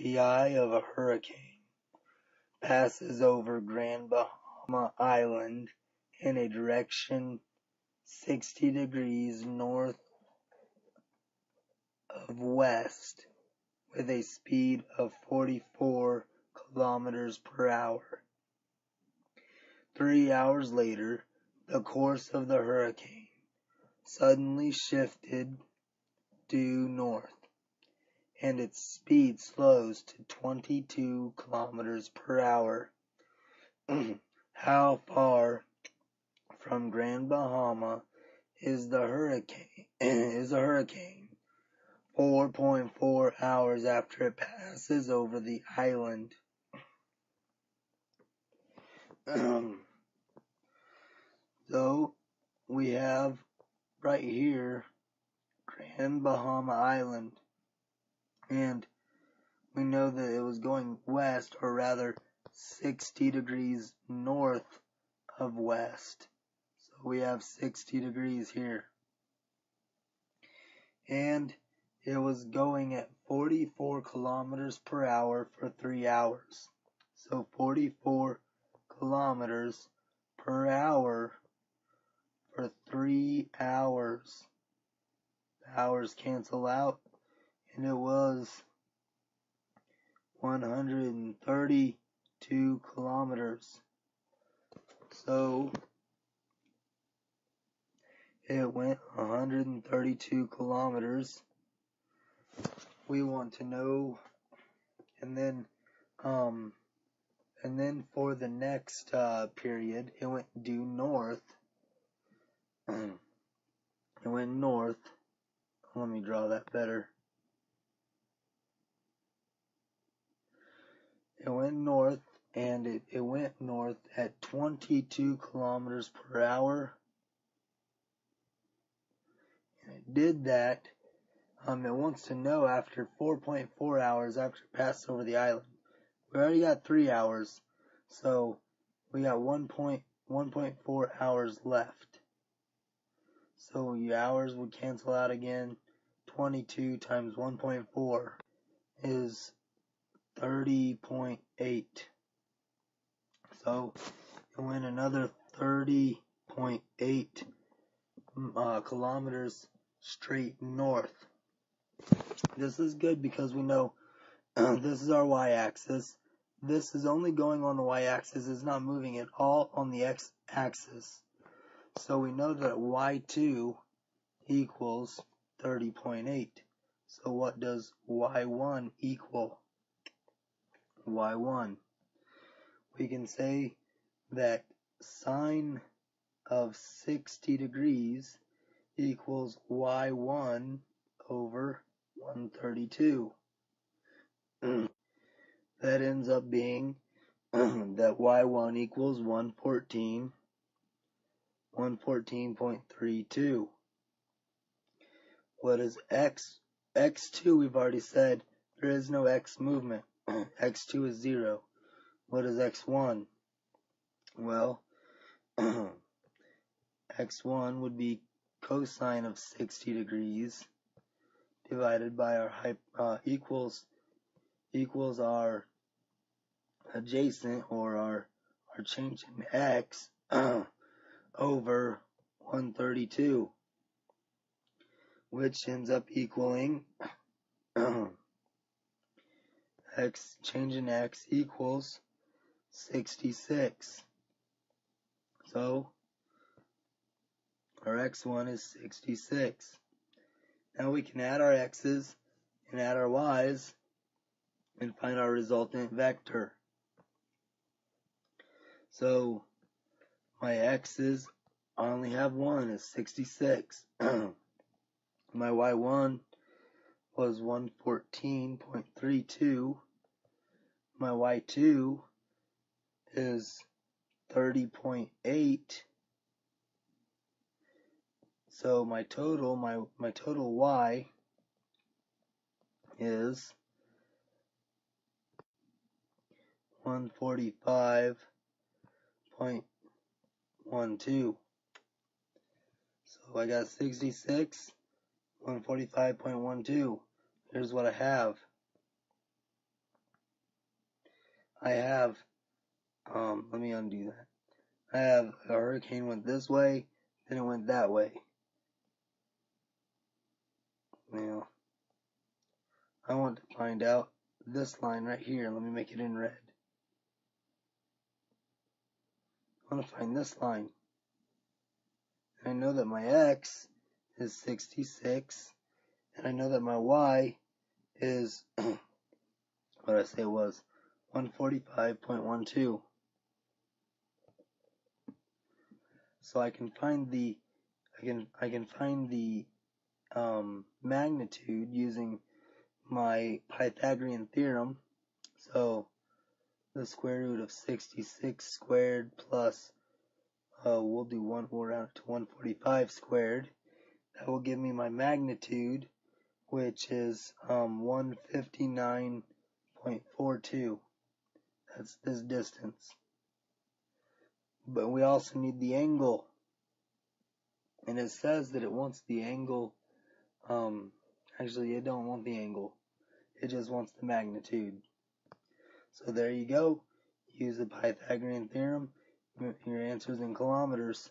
The eye of a hurricane passes over Grand Bahama Island in a direction sixty degrees north of west with a speed of forty-four kilometers per hour. Three hours later, the course of the hurricane suddenly shifted due north and its speed slows to twenty-two kilometers per hour. How far from Grand Bahama is the hurricane? is the hurricane? 4.4 hours after it passes over the island. so we have right here Grand Bahama Island and we know that it was going west or rather 60 degrees north of west. So we have 60 degrees here. And it was going at 44 kilometers per hour for three hours. So 44 kilometers per hour for three hours. The hours cancel out and it was 132 kilometers. So it went 132 kilometers. We want to know, and then, um, and then for the next uh, period, it went due north. it went north. Let me draw that better. It went north and it, it went north at 22 kilometers per hour. And it did that. Um, it wants to know after 4.4 hours after it passed over the island. We already got three hours, so we got 1.1.4 hours left. So your hours would cancel out again. 22 times 1.4 is 30.8. So it went another 30.8 mm, uh, kilometers straight north. This is good because we know this is our y-axis. This is only going on the y-axis, It's not moving at all on the x-axis. So we know that y2 equals 30.8. So what does y1 equal? Y1. We can say that sine of 60 degrees equals y1 over 132. that ends up being that y1 equals 114, 114.32. What is x? x2 we've already said there is no x movement. x2 is 0. What is x1? Well, x1 would be cosine of 60 degrees divided by our uh, equals equals our adjacent or our our change in x over 132 which ends up equaling x change in x equals 66. So our x1 is 66. Now we can add our x's and add our y's and find our resultant vector. So my x's, I only have one, is 66. my y1 was 114.32 my y2 is 30.8 so my total my my total y is 145.12 so I got 66 145.12 here's what I have I have, um, let me undo that. I have a hurricane went this way, then it went that way. Now, I want to find out this line right here. Let me make it in red. I want to find this line. I know that my x is 66, and I know that my y is, what I say it was, 145.12. So I can find the, I can, I can find the, um, magnitude using my Pythagorean theorem. So the square root of 66 squared plus, uh, we'll do one, we'll round to 145 squared. That will give me my magnitude, which is, um, 159.42. That's this distance. But we also need the angle. And it says that it wants the angle, um, actually it don't want the angle. It just wants the magnitude. So there you go. Use the Pythagorean theorem. Your answer's in kilometers.